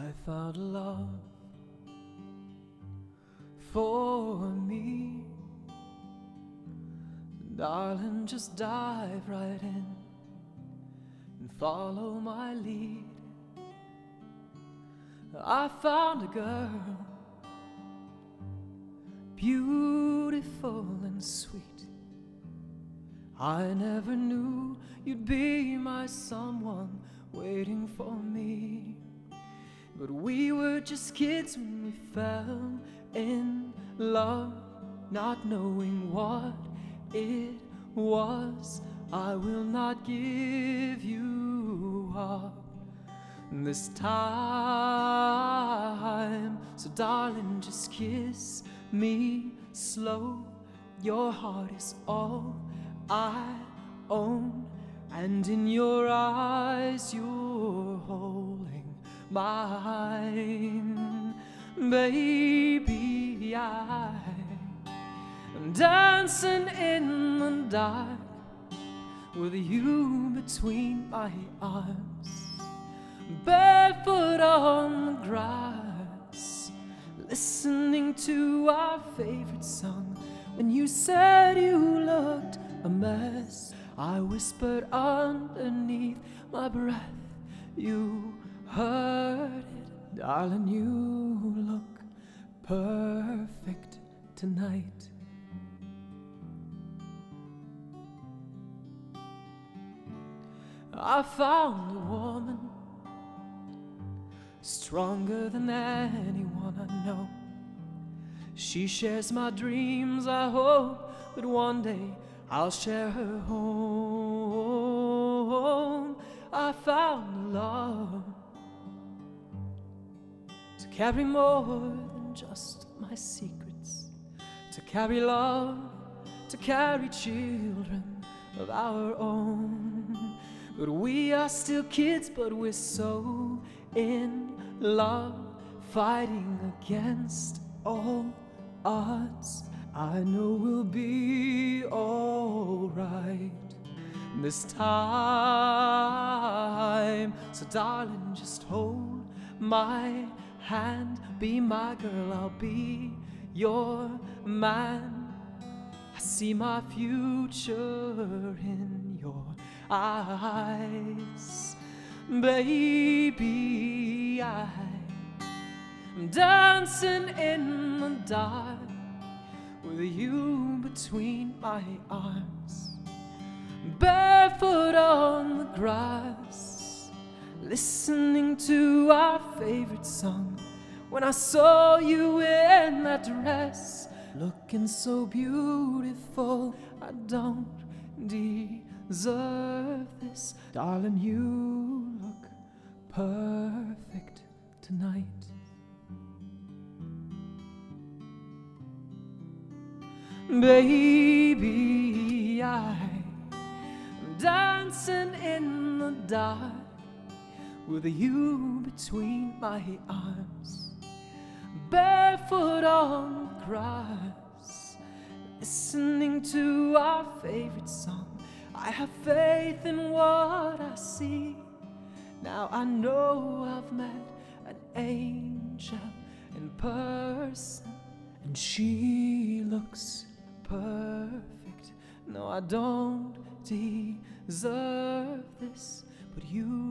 I found love for me. Darling, just dive right in and follow my lead. I found a girl, beautiful and sweet. I never knew you'd be my someone waiting for me. But we were just kids when we fell in love, not knowing what it was. I will not give you up this time. So, darling, just kiss me slow. Your heart is all I own, and in your eyes, you're holding mine, baby. I am dancing in the dark with you between my arms, barefoot on the grass, listening to our favorite song. When you said you looked a mess, I whispered underneath my breath, You heard it, darling. You look perfect tonight. I found a woman stronger than anyone I know. She shares my dreams. I hope that one day I'll share her home. I found love carry more than just my secrets, to carry love, to carry children of our own. But we are still kids, but we're so in love, fighting against all odds. I know we'll be alright this time. So, darling, just hold my hand. Be my girl, I'll be your man. I see my future in your eyes, baby. I'm dancing in the dark with you between my arms, barefoot on the grass, listening to our favorite song. When I saw you in that dress, looking so beautiful, I don't deserve this. Darling, you look perfect tonight. Baby, I'm dancing in the dark with you between my arms, barefoot on the grass, listening to our favorite song. I have faith in what I see. Now I know I've met an angel in person, and she looks perfect. No, I don't deserve this, but you